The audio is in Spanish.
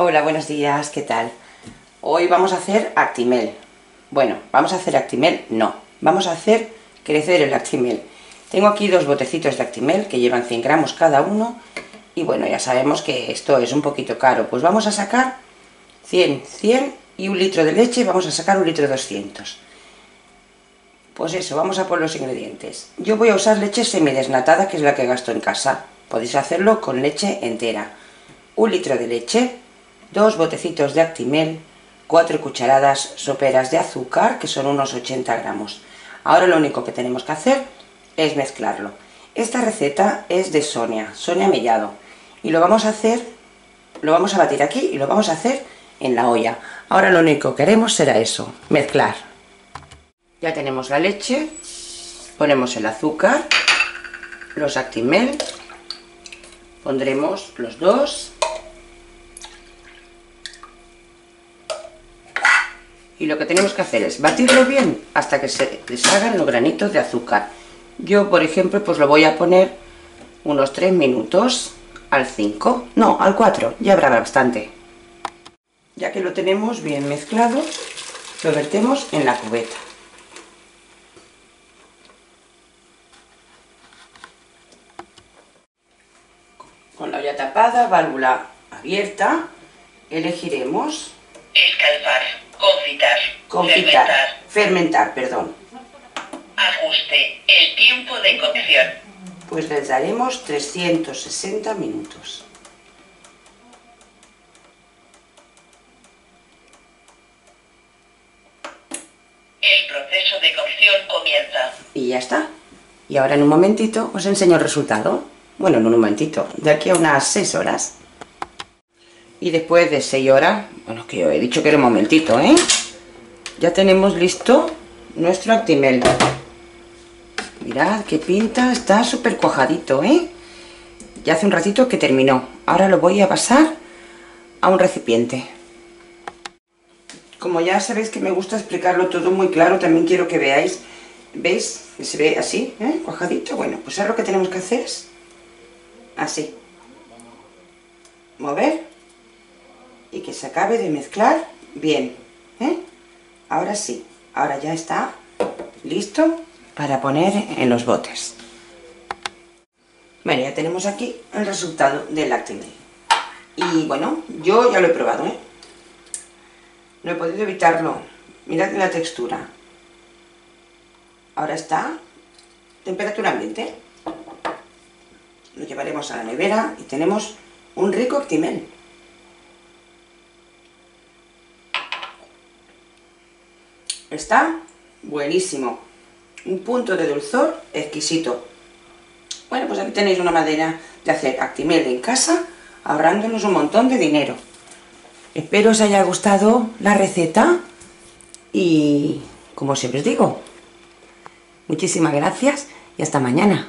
Hola, buenos días, ¿qué tal? Hoy vamos a hacer Actimel. Bueno, ¿vamos a hacer Actimel? No, vamos a hacer crecer el Actimel. Tengo aquí dos botecitos de Actimel que llevan 100 gramos cada uno y bueno, ya sabemos que esto es un poquito caro. Pues vamos a sacar 100, 100 y un litro de leche, vamos a sacar un litro 200. Pues eso, vamos a por los ingredientes. Yo voy a usar leche semidesnatada, que es la que gasto en casa. Podéis hacerlo con leche entera. Un litro de leche, dos botecitos de Actimel, cuatro cucharadas soperas de azúcar, que son unos 80 gramos. Ahora lo único que tenemos que hacer es mezclarlo. Esta receta es de Sonia, Sonia Mellado, y lo vamos a hacer, lo vamos a batir aquí y lo vamos a hacer en la olla. Ahora lo único que haremos será eso, mezclar. Ya tenemos la leche, ponemos el azúcar, los Actimel, pondremos los dos y lo que tenemos que hacer es batirlo bien hasta que se deshagan los granitos de azúcar. Yo, por ejemplo, pues lo voy a poner unos 3 minutos al 5, no, al 4, ya habrá bastante. Ya que lo tenemos bien mezclado, lo vertemos en la cubeta. Con la olla tapada, válvula abierta, elegiremos... Escalfar. Confitar. Confitar. Fermentar. Fermentar, perdón. Ajuste. El tiempo de cocción. Pues les daremos 360 minutos. El proceso de cocción comienza. Y ya está. Y ahora en un momentito os enseño el resultado. Bueno, en un momentito, de aquí a unas 6 horas. Y después de 6 horas, bueno, que yo he dicho que era un momentito, ¿eh? Ya tenemos listo nuestro Actimel. Mirad qué pinta, está súper cuajadito, ¿eh? Ya hace un ratito que terminó. Ahora lo voy a pasar a un recipiente. Como ya sabéis que me gusta explicarlo todo muy claro, también quiero que veáis, ¿veis? Se ve así, ¿eh? Cuajadito. Bueno, pues ahora lo que tenemos que hacer es así. Mover y que se acabe de mezclar bien. ¿eh? Ahora sí, ahora ya está listo para poner en los botes. Bueno, ya tenemos aquí el resultado del Actimel. Y bueno, yo ya lo he probado, ¿eh? No he podido evitarlo. Mirad la textura. Ahora está temperatura ambiente. Lo llevaremos a la nevera y tenemos un rico Actimel. Está buenísimo. Un punto de dulzor exquisito. Bueno, pues aquí tenéis una manera de hacer Actimel en casa, ahorrándonos un montón de dinero. Espero os haya gustado la receta y, como siempre os digo, muchísimas gracias y hasta mañana.